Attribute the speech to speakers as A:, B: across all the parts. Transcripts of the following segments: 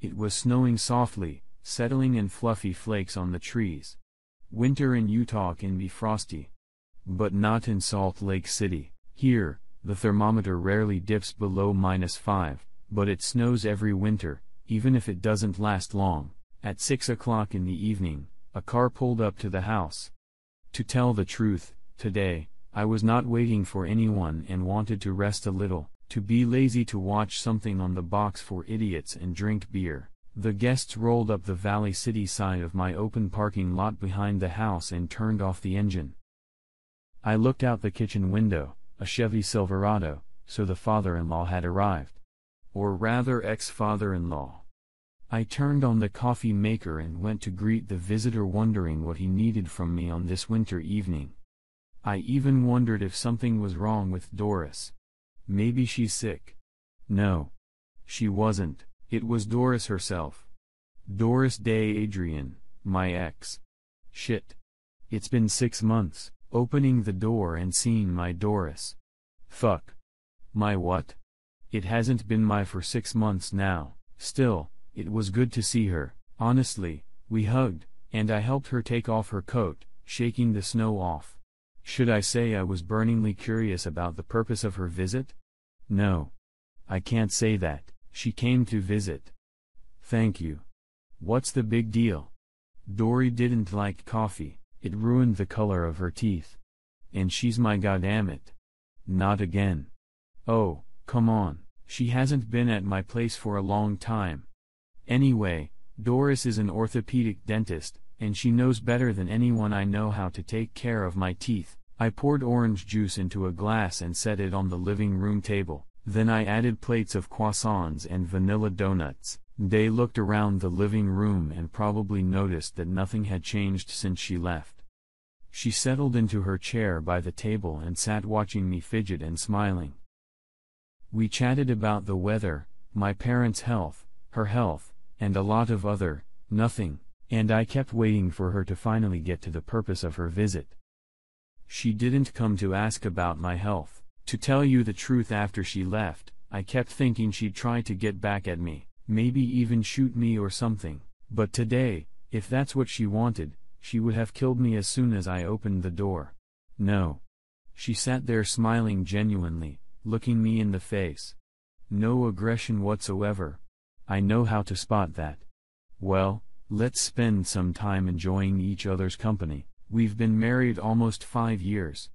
A: It was snowing softly, settling in fluffy flakes on the trees. Winter in Utah can be frosty. But not in Salt Lake City. Here, the thermometer rarely dips below minus 5, but it snows every winter, even if it doesn't last long. At 6 o'clock in the evening, a car pulled up to the house. To tell the truth, today, I was not waiting for anyone and wanted to rest a little, to be lazy to watch something on the box for idiots and drink beer. The guests rolled up the Valley City side of my open parking lot behind the house and turned off the engine. I looked out the kitchen window, a Chevy Silverado, so the father-in-law had arrived. Or rather ex-father-in-law. I turned on the coffee maker and went to greet the visitor wondering what he needed from me on this winter evening. I even wondered if something was wrong with Doris. Maybe she's sick. No. She wasn't, it was Doris herself. Doris Day Adrian, my ex. Shit. It's been six months, opening the door and seeing my Doris. Fuck. My what? It hasn't been my for six months now, still, it was good to see her, honestly, we hugged, and I helped her take off her coat, shaking the snow off. Should I say I was burningly curious about the purpose of her visit? No. I can't say that, she came to visit. Thank you. What's the big deal? Dory didn't like coffee, it ruined the color of her teeth. And she's my goddammit. Not again. Oh, come on, she hasn't been at my place for a long time. Anyway, Doris is an orthopedic dentist, and she knows better than anyone I know how to take care of my teeth. I poured orange juice into a glass and set it on the living room table. Then I added plates of croissants and vanilla donuts. Day looked around the living room and probably noticed that nothing had changed since she left. She settled into her chair by the table and sat watching me fidget and smiling. We chatted about the weather, my parents' health, her health, and a lot of other, nothing, and I kept waiting for her to finally get to the purpose of her visit. She didn't come to ask about my health. To tell you the truth after she left, I kept thinking she'd try to get back at me, maybe even shoot me or something. But today, if that's what she wanted, she would have killed me as soon as I opened the door. No. She sat there smiling genuinely, looking me in the face. No aggression whatsoever. I know how to spot that. Well, let's spend some time enjoying each other's company. We've been married almost five years.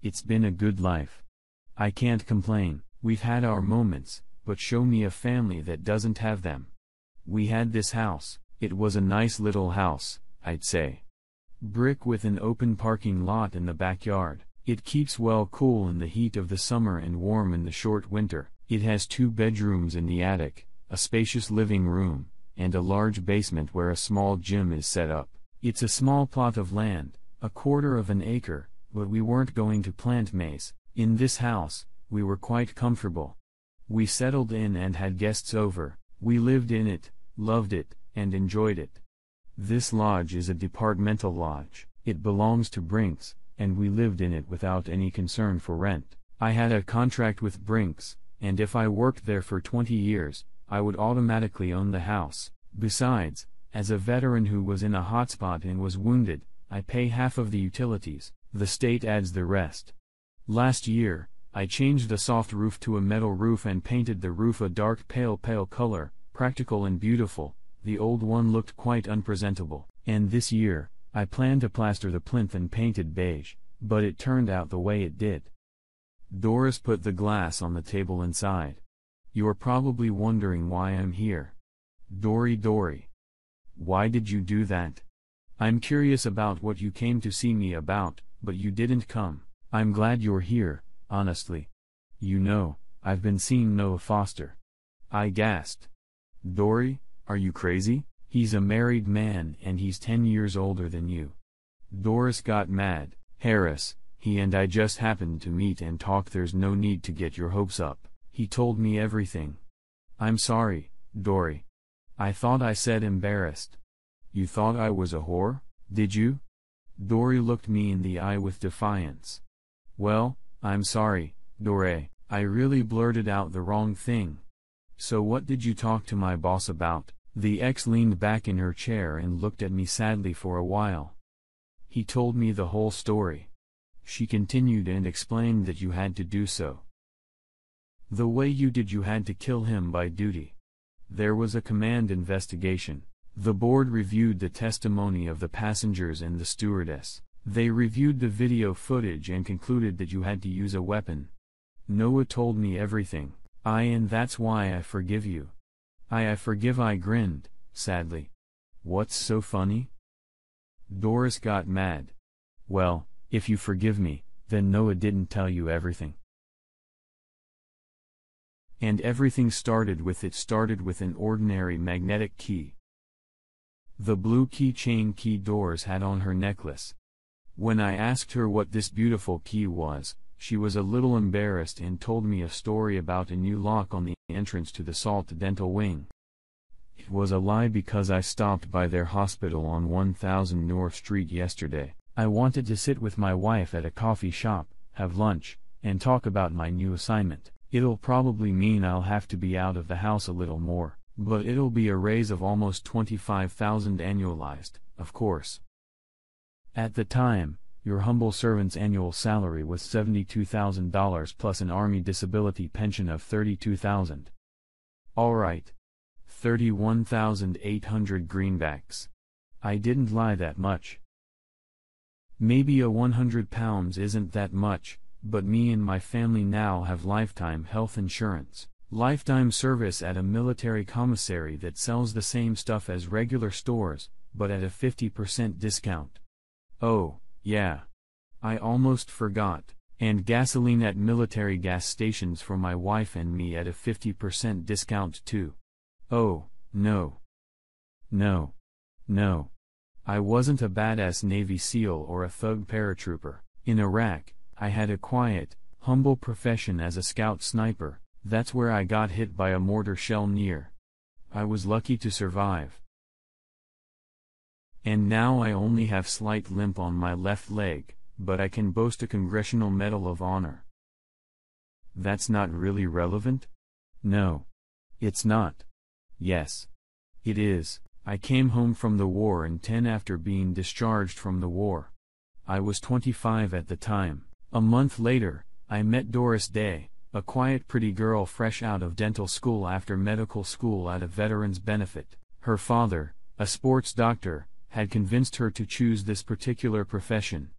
A: It's been a good life. I can't complain, we've had our moments, but show me a family that doesn't have them. We had this house, it was a nice little house, I'd say. Brick with an open parking lot in the backyard. It keeps well cool in the heat of the summer and warm in the short winter. It has two bedrooms in the attic, a spacious living room, and a large basement where a small gym is set up. It's a small plot of land, a quarter of an acre, but we weren't going to plant maize. In this house, we were quite comfortable. We settled in and had guests over, we lived in it, loved it, and enjoyed it. This lodge is a departmental lodge, it belongs to Brinks, and we lived in it without any concern for rent. I had a contract with Brinks, and if I worked there for 20 years, I would automatically own the house. Besides, as a veteran who was in a hotspot and was wounded, I pay half of the utilities, the state adds the rest. Last year, I changed the soft roof to a metal roof and painted the roof a dark pale pale color, practical and beautiful, the old one looked quite unpresentable, and this year, I planned to plaster the plinth and paint it beige, but it turned out the way it did. Doris put the glass on the table inside. You're probably wondering why I'm here. Dory Dory. Why did you do that? I'm curious about what you came to see me about, but you didn't come. I'm glad you're here, honestly. You know, I've been seeing Noah Foster. I gasped. Dory, are you crazy? He's a married man and he's 10 years older than you. Doris got mad. Harris, he and I just happened to meet and talk. There's no need to get your hopes up. He told me everything. I'm sorry, Dory. I thought I said embarrassed. You thought I was a whore, did you? Dory looked me in the eye with defiance. Well, I'm sorry, Dore, I really blurted out the wrong thing. So what did you talk to my boss about? The ex leaned back in her chair and looked at me sadly for a while. He told me the whole story. She continued and explained that you had to do so. The way you did you had to kill him by duty. There was a command investigation. The board reviewed the testimony of the passengers and the stewardess. They reviewed the video footage and concluded that you had to use a weapon. Noah told me everything. I and that's why I forgive you. I I forgive I grinned, sadly. What's so funny? Doris got mad. Well, if you forgive me, then Noah didn't tell you everything. And everything started with it started with an ordinary magnetic key. The blue keychain key Doris had on her necklace. When I asked her what this beautiful key was, she was a little embarrassed and told me a story about a new lock on the entrance to the Salt Dental Wing. It was a lie because I stopped by their hospital on 1000 North Street yesterday. I wanted to sit with my wife at a coffee shop, have lunch, and talk about my new assignment. It'll probably mean I'll have to be out of the house a little more, but it'll be a raise of almost 25,000 annualized, of course. At the time, your humble servant's annual salary was $72,000 plus an Army disability pension of $32,000. Alright. 31,800 greenbacks. I didn't lie that much. Maybe a 100 pounds isn't that much, but me and my family now have lifetime health insurance, lifetime service at a military commissary that sells the same stuff as regular stores, but at a 50% discount. Oh, yeah. I almost forgot. And gasoline at military gas stations for my wife and me at a 50% discount too. Oh, no. No. No. I wasn't a badass Navy SEAL or a thug paratrooper. In Iraq, I had a quiet, humble profession as a scout sniper, that's where I got hit by a mortar shell near. I was lucky to survive. And now I only have slight limp on my left leg, but I can boast a Congressional Medal of Honor. That's not really relevant? No. It's not. Yes. It is. I came home from the war in 10 after being discharged from the war. I was 25 at the time. A month later, I met Doris Day, a quiet pretty girl fresh out of dental school after medical school at a veteran's benefit. Her father, a sports doctor, had convinced her to choose this particular profession.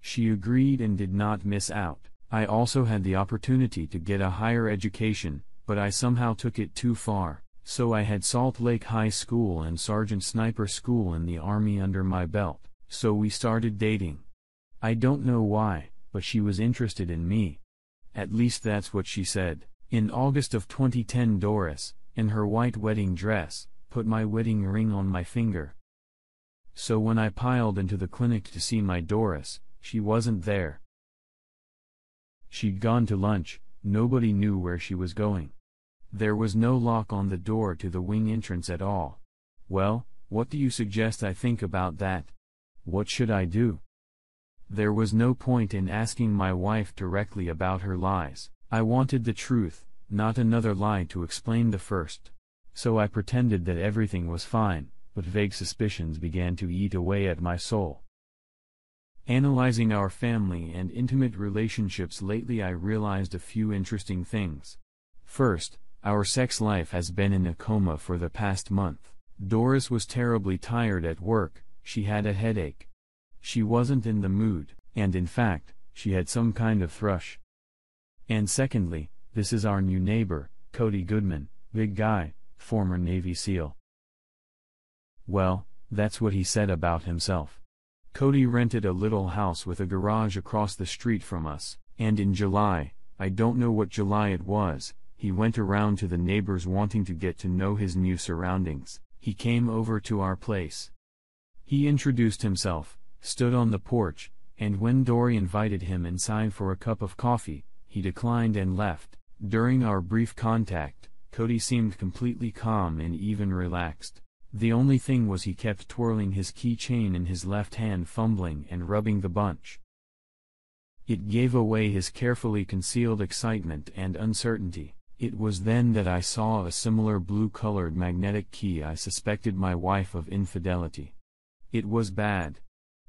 A: She agreed and did not miss out. I also had the opportunity to get a higher education, but I somehow took it too far, so I had Salt Lake High School and Sergeant Sniper School in the Army under my belt, so we started dating. I don't know why, but she was interested in me. At least that's what she said. In August of 2010 Doris, in her white wedding dress, put my wedding ring on my finger, so when I piled into the clinic to see my Doris, she wasn't there. She'd gone to lunch, nobody knew where she was going. There was no lock on the door to the wing entrance at all. Well, what do you suggest I think about that? What should I do? There was no point in asking my wife directly about her lies. I wanted the truth, not another lie to explain the first. So I pretended that everything was fine, but vague suspicions began to eat away at my soul. Analyzing our family and intimate relationships lately, I realized a few interesting things. First, our sex life has been in a coma for the past month. Doris was terribly tired at work, she had a headache. She wasn't in the mood, and in fact, she had some kind of thrush. And secondly, this is our new neighbor, Cody Goodman, big guy, former Navy SEAL. Well, that's what he said about himself. Cody rented a little house with a garage across the street from us, and in July, I don't know what July it was, he went around to the neighbors wanting to get to know his new surroundings. He came over to our place. He introduced himself, stood on the porch, and when Dory invited him inside for a cup of coffee, he declined and left. During our brief contact, Cody seemed completely calm and even relaxed. The only thing was he kept twirling his keychain in his left hand fumbling and rubbing the bunch. It gave away his carefully concealed excitement and uncertainty. It was then that I saw a similar blue-colored magnetic key I suspected my wife of infidelity. It was bad.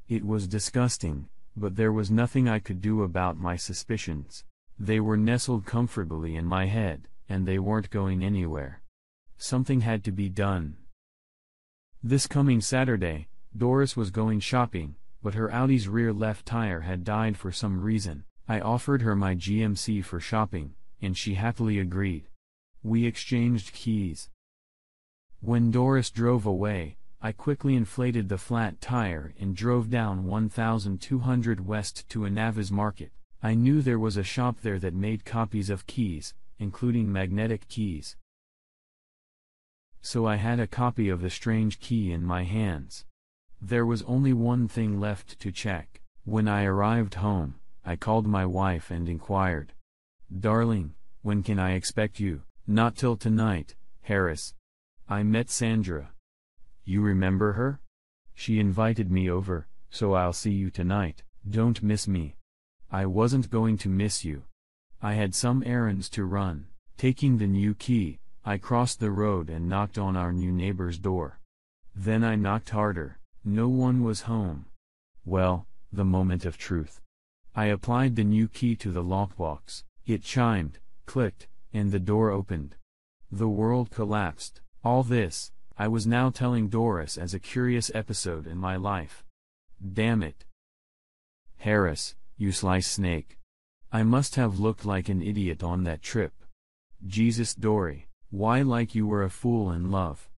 A: It was disgusting, but there was nothing I could do about my suspicions. They were nestled comfortably in my head, and they weren't going anywhere. Something had to be done. This coming Saturday, Doris was going shopping, but her Audi's rear left tire had died for some reason. I offered her my GMC for shopping, and she happily agreed. We exchanged keys. When Doris drove away, I quickly inflated the flat tire and drove down 1200 West to a Navas Market. I knew there was a shop there that made copies of keys, including magnetic keys. So I had a copy of the strange key in my hands. There was only one thing left to check. When I arrived home, I called my wife and inquired. Darling, when can I expect you? Not till tonight, Harris. I met Sandra. You remember her? She invited me over, so I'll see you tonight. Don't miss me. I wasn't going to miss you. I had some errands to run. Taking the new key, I crossed the road and knocked on our new neighbor's door. Then I knocked harder. No one was home. Well, the moment of truth. I applied the new key to the lockbox. It chimed, clicked, and the door opened. The world collapsed. All this, I was now telling Doris as a curious episode in my life. Damn it. Harris, you sly snake. I must have looked like an idiot on that trip. Jesus Dory, why like you were a fool in love?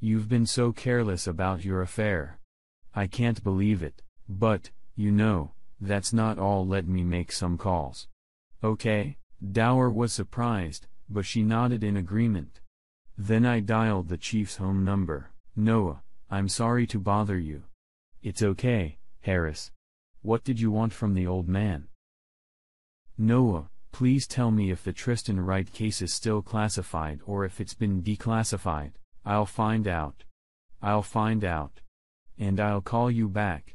A: You've been so careless about your affair. I can't believe it, but, you know, that's not all let me make some calls. Okay? Dower was surprised, but she nodded in agreement. Then I dialed the chief's home number. Noah, I'm sorry to bother you. It's okay, Harris. What did you want from the old man? Noah, please tell me if the Tristan Wright case is still classified or if it's been declassified. I'll find out. I'll find out. And I'll call you back.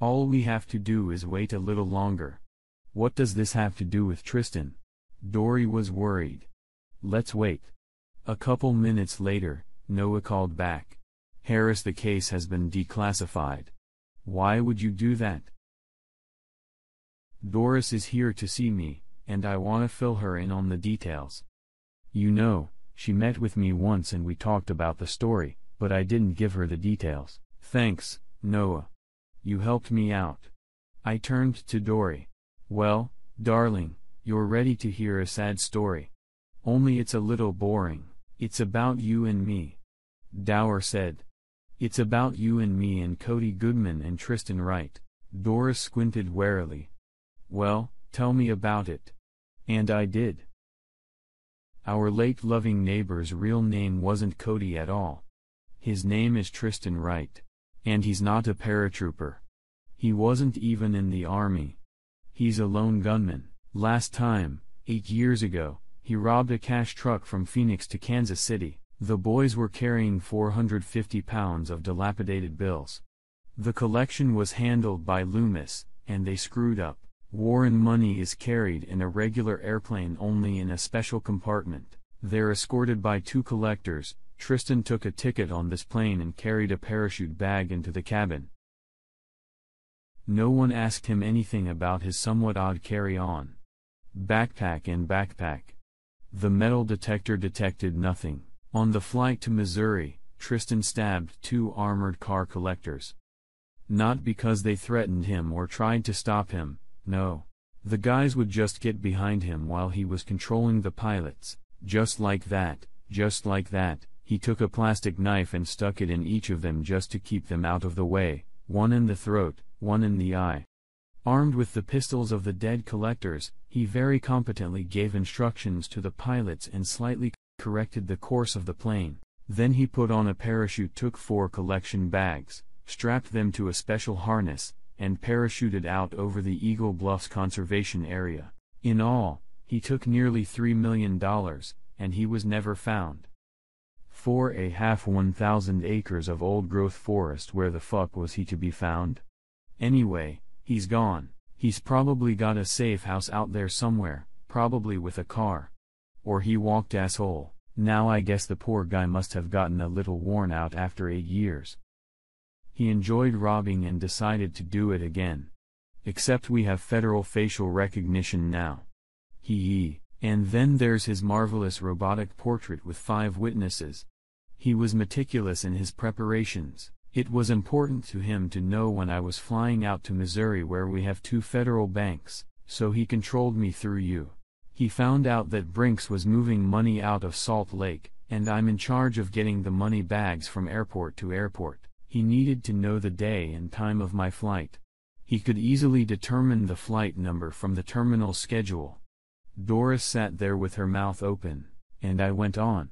A: All we have to do is wait a little longer. What does this have to do with Tristan? Dory was worried. Let's wait. A couple minutes later, Noah called back. Harris the case has been declassified. Why would you do that? Doris is here to see me, and I want to fill her in on the details. You know, she met with me once and we talked about the story, but I didn't give her the details. Thanks, Noah. You helped me out. I turned to Dory. Well, darling, you're ready to hear a sad story. Only it's a little boring. It's about you and me. Dower said. It's about you and me and Cody Goodman and Tristan Wright. Doris squinted warily. Well, tell me about it. And I did. Our late loving neighbor's real name wasn't Cody at all. His name is Tristan Wright. And he's not a paratrooper. He wasn't even in the army. He's a lone gunman. Last time, eight years ago, he robbed a cash truck from Phoenix to Kansas City. The boys were carrying 450 pounds of dilapidated bills. The collection was handled by Loomis, and they screwed up. Warren money is carried in a regular airplane only in a special compartment. They're escorted by two collectors. Tristan took a ticket on this plane and carried a parachute bag into the cabin. No one asked him anything about his somewhat odd carry-on. Backpack and backpack. The metal detector detected nothing. On the flight to Missouri, Tristan stabbed two armored car collectors. Not because they threatened him or tried to stop him, no. The guys would just get behind him while he was controlling the pilots. Just like that, just like that, he took a plastic knife and stuck it in each of them just to keep them out of the way, one in the throat, one in the eye. Armed with the pistols of the dead collectors, he very competently gave instructions to the pilots and slightly corrected the course of the plane. Then he put on a parachute took four collection bags, strapped them to a special harness, and parachuted out over the Eagle Bluffs conservation area. In all, he took nearly $3 million, and he was never found. For a half 1,000 acres of old growth forest where the fuck was he to be found? Anyway, he's gone. He's probably got a safe house out there somewhere, probably with a car. Or he walked asshole. Now I guess the poor guy must have gotten a little worn out after eight years. He enjoyed robbing and decided to do it again. Except we have federal facial recognition now. Hee hee, and then there's his marvelous robotic portrait with five witnesses. He was meticulous in his preparations. It was important to him to know when I was flying out to Missouri where we have two federal banks, so he controlled me through you. He found out that Brinks was moving money out of Salt Lake, and I'm in charge of getting the money bags from airport to airport. He needed to know the day and time of my flight. He could easily determine the flight number from the terminal schedule. Doris sat there with her mouth open, and I went on.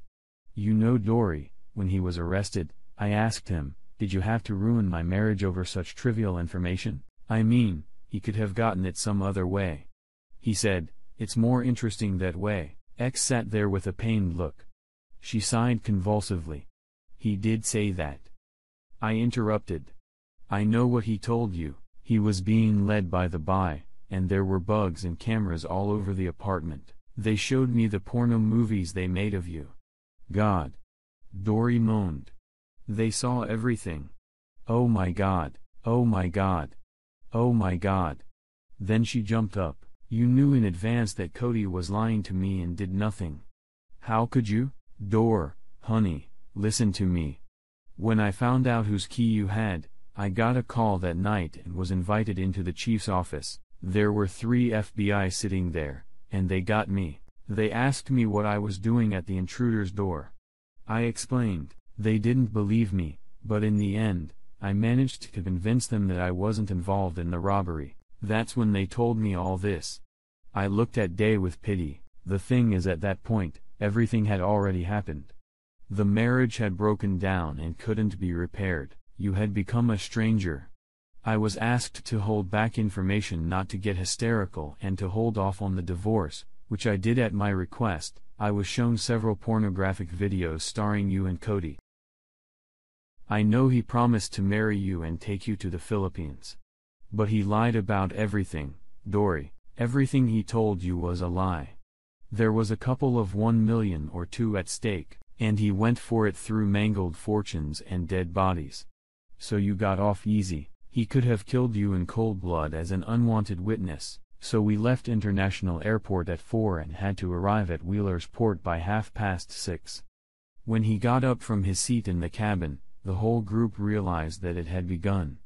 A: You know Dory, when he was arrested, I asked him, did you have to ruin my marriage over such trivial information? I mean, he could have gotten it some other way. He said, it's more interesting that way. X sat there with a pained look. She sighed convulsively. He did say that. I interrupted. I know what he told you, he was being led by the by, and there were bugs and cameras all over the apartment. They showed me the porno movies they made of you. God. Dory moaned. They saw everything. Oh my god, oh my god. Oh my god. Then she jumped up. You knew in advance that Cody was lying to me and did nothing. How could you? Door, honey, listen to me. When I found out whose key you had, I got a call that night and was invited into the chief's office. There were three FBI sitting there, and they got me. They asked me what I was doing at the intruder's door. I explained. They didn't believe me, but in the end, I managed to convince them that I wasn't involved in the robbery. That's when they told me all this. I looked at Day with pity. The thing is at that point, everything had already happened. The marriage had broken down and couldn't be repaired, you had become a stranger. I was asked to hold back information not to get hysterical and to hold off on the divorce, which I did at my request. I was shown several pornographic videos starring you and Cody. I know he promised to marry you and take you to the Philippines. But he lied about everything, Dory, everything he told you was a lie. There was a couple of one million or two at stake, and he went for it through mangled fortunes and dead bodies. So you got off easy, he could have killed you in cold blood as an unwanted witness, so we left International Airport at 4 and had to arrive at Wheeler's Port by half past 6. When he got up from his seat in the cabin, the whole group realized that it had begun.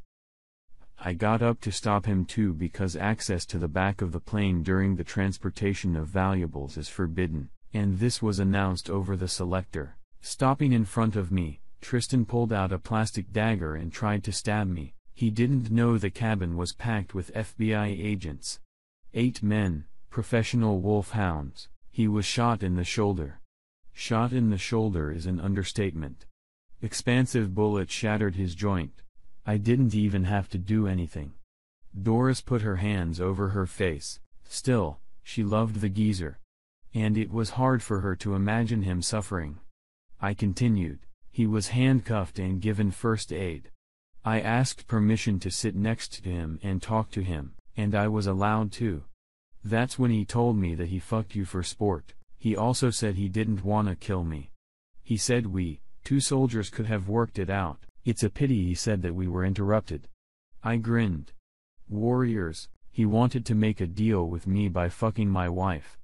A: I got up to stop him too because access to the back of the plane during the transportation of valuables is forbidden, and this was announced over the selector. Stopping in front of me, Tristan pulled out a plastic dagger and tried to stab me. He didn't know the cabin was packed with FBI agents. Eight men, professional wolfhounds. He was shot in the shoulder. Shot in the shoulder is an understatement. Expansive bullet shattered his joint. I didn't even have to do anything. Doris put her hands over her face. Still, she loved the geezer. And it was hard for her to imagine him suffering. I continued. He was handcuffed and given first aid. I asked permission to sit next to him and talk to him, and I was allowed to. That's when he told me that he fucked you for sport. He also said he didn't wanna kill me. He said we, two soldiers could have worked it out. It's a pity he said that we were interrupted. I grinned. Warriors, he wanted to make a deal with me by fucking my wife.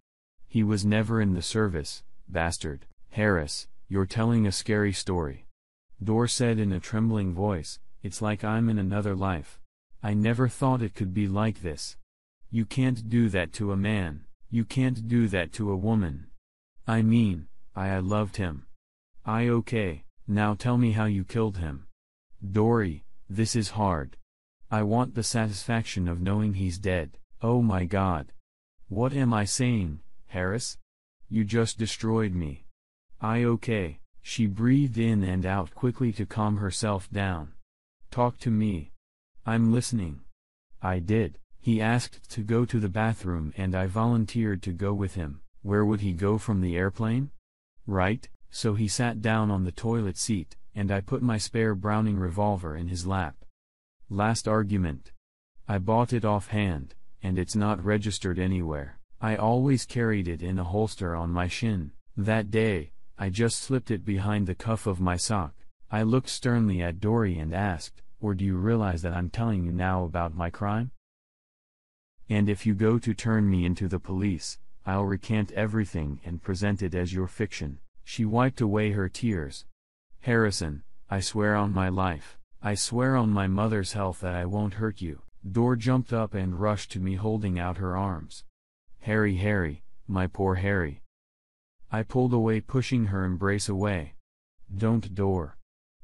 A: He was never in the service, bastard. Harris, you're telling a scary story. Dor said in a trembling voice, It's like I'm in another life. I never thought it could be like this. You can't do that to a man, you can't do that to a woman. I mean, I, I loved him. I okay, now tell me how you killed him. Dory, this is hard. I want the satisfaction of knowing he's dead. Oh my god. What am I saying, Harris? You just destroyed me. I okay. She breathed in and out quickly to calm herself down. Talk to me. I'm listening. I did. He asked to go to the bathroom and I volunteered to go with him. Where would he go from the airplane? Right, so he sat down on the toilet seat, and I put my spare Browning revolver in his lap. Last argument. I bought it offhand, and it's not registered anywhere. I always carried it in a holster on my shin. That day, I just slipped it behind the cuff of my sock. I looked sternly at Dory and asked, Or do you realize that I'm telling you now about my crime? And if you go to turn me into the police, I'll recant everything and present it as your fiction. She wiped away her tears. Harrison, I swear on my life, I swear on my mother's health that I won't hurt you. Dor jumped up and rushed to me holding out her arms. Harry, Harry, my poor Harry. I pulled away, pushing her embrace away. Don't, Dor.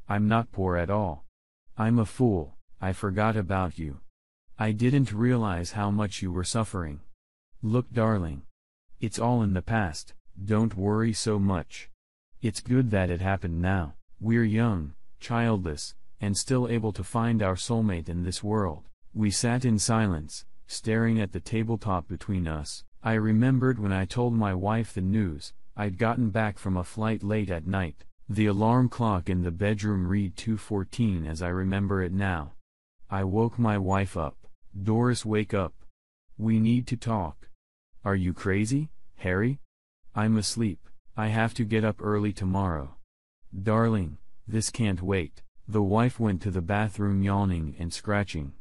A: I'm not poor at all. I'm a fool, I forgot about you. I didn't realize how much you were suffering. Look, darling. It's all in the past, don't worry so much. It's good that it happened now. We're young, childless, and still able to find our soulmate in this world. We sat in silence, staring at the tabletop between us. I remembered when I told my wife the news, I'd gotten back from a flight late at night. The alarm clock in the bedroom read 2:14 as I remember it now. I woke my wife up. Doris wake up. We need to talk. Are you crazy, Harry? I'm asleep. I have to get up early tomorrow. Darling, this can't wait. The wife went to the bathroom yawning and scratching.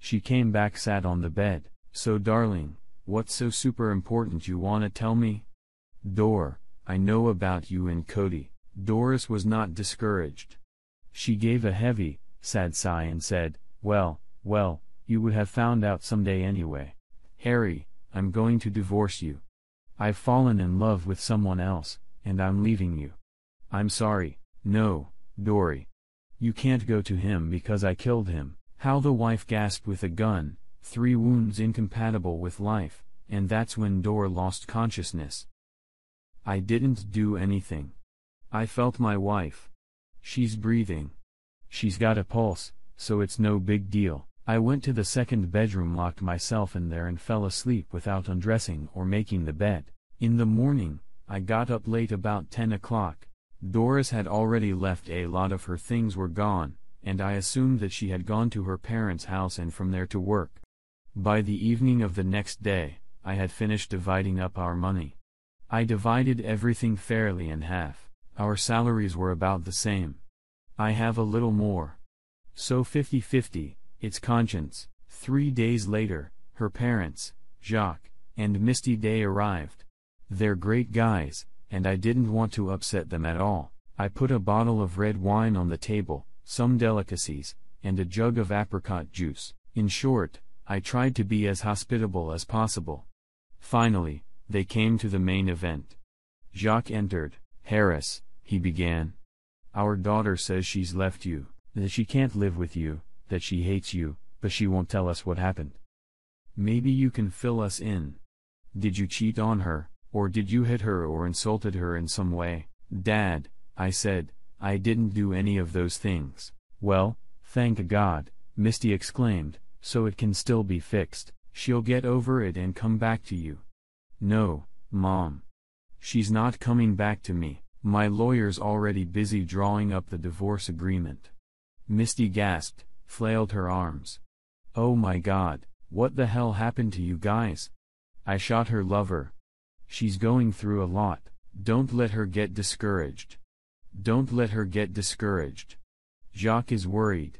A: She came back sat on the bed. So darling, what's so super important you wanna tell me? Dor, I know about you and Cody. Doris was not discouraged. She gave a heavy, sad sigh and said, Well, well, you would have found out someday anyway. Harry, I'm going to divorce you. I've fallen in love with someone else, and I'm leaving you. I'm sorry, no, Dory. You can't go to him because I killed him. How the wife gasped with a gun, three wounds incompatible with life, and that's when Dor lost consciousness. I didn't do anything. I felt my wife. She's breathing. She's got a pulse, so it's no big deal. I went to the second bedroom, locked myself in there, and fell asleep without undressing or making the bed. In the morning, I got up late about 10 o'clock. Doris had already left, a lot of her things were gone, and I assumed that she had gone to her parents' house and from there to work. By the evening of the next day, I had finished dividing up our money. I divided everything fairly in half, our salaries were about the same. I have a little more. So 50 50, it's conscience. Three days later, her parents, Jacques, and Misty Day arrived. They're great guys, and I didn't want to upset them at all. I put a bottle of red wine on the table, some delicacies, and a jug of apricot juice. In short, I tried to be as hospitable as possible. Finally, they came to the main event. Jacques entered. Harris, he began. Our daughter says she's left you, that she can't live with you, that she hates you, but she won't tell us what happened. Maybe you can fill us in. Did you cheat on her, or did you hit her or insulted her in some way? Dad, I said, I didn't do any of those things. Well, thank God, Misty exclaimed, so it can still be fixed. She'll get over it and come back to you. No, Mom. She's not coming back to me. My lawyer's already busy drawing up the divorce agreement. Misty gasped, flailed her arms. Oh my god, what the hell happened to you guys? I shot her lover. She's going through a lot, don't let her get discouraged. Don't let her get discouraged. Jacques is worried.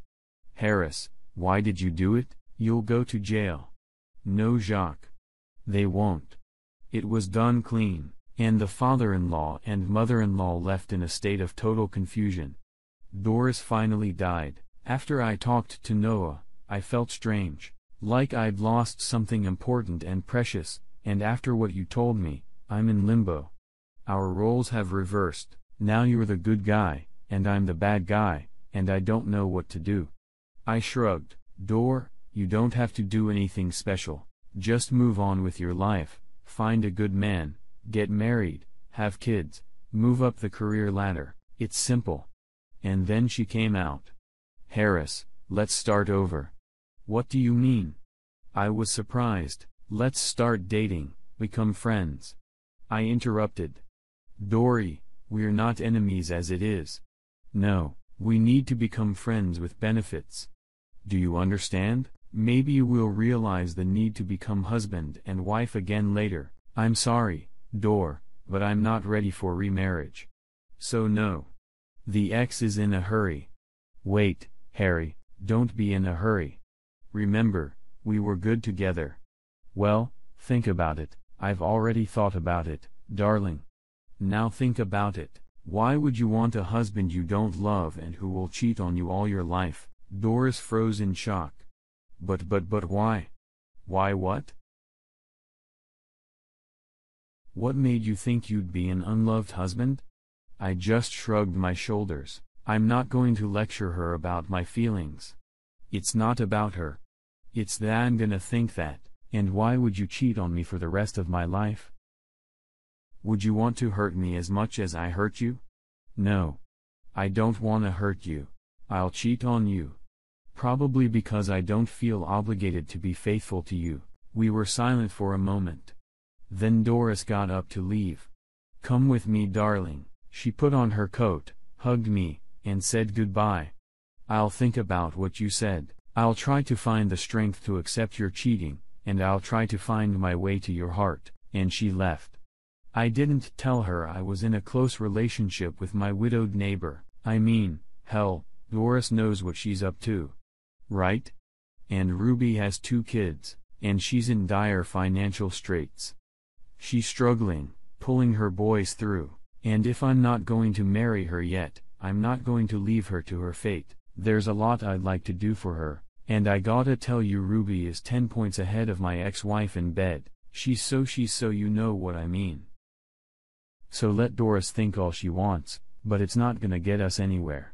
A: Harris, why did you do it? You'll go to jail. No, Jacques. They won't. It was done clean, and the father in law and mother in law left in a state of total confusion. Doris finally died. After I talked to Noah, I felt strange, like I'd lost something important and precious, and after what you told me, I'm in limbo. Our roles have reversed, now you're the good guy, and I'm the bad guy, and I don't know what to do. I shrugged, Dor, you don't have to do anything special, just move on with your life, find a good man, get married, have kids, move up the career ladder, it's simple. And then she came out. Harris, let's start over. What do you mean? I was surprised. Let's start dating, become friends. I interrupted. Dory, we're not enemies as it is. No, we need to become friends with benefits. Do you understand? Maybe you will realize the need to become husband and wife again later. I'm sorry, Dor, but I'm not ready for remarriage. So no. The ex is in a hurry. Wait, Harry, don't be in a hurry. Remember, we were good together. Well, think about it, I've already thought about it, darling. Now think about it. Why would you want a husband you don't love and who will cheat on you all your life? Doris froze in shock. But but but why? Why what? What made you think you'd be an unloved husband? I just shrugged my shoulders. I'm not going to lecture her about my feelings. It's not about her. It's that I'm gonna think that, and why would you cheat on me for the rest of my life? Would you want to hurt me as much as I hurt you? No. I don't wanna hurt you. I'll cheat on you. Probably because I don't feel obligated to be faithful to you. We were silent for a moment. Then Doris got up to leave. Come with me, darling. She put on her coat, hugged me, and said goodbye. I'll think about what you said. I'll try to find the strength to accept your cheating, and I'll try to find my way to your heart. And she left. I didn't tell her I was in a close relationship with my widowed neighbor. I mean, hell, Doris knows what she's up to. Right? And Ruby has two kids, and she's in dire financial straits. She's struggling, pulling her boys through. And if I'm not going to marry her yet, I'm not going to leave her to her fate. There's a lot I'd like to do for her, and I gotta tell you Ruby is 10 points ahead of my ex-wife in bed. She's so she's so you know what I mean. So let Doris think all she wants, but it's not gonna get us anywhere.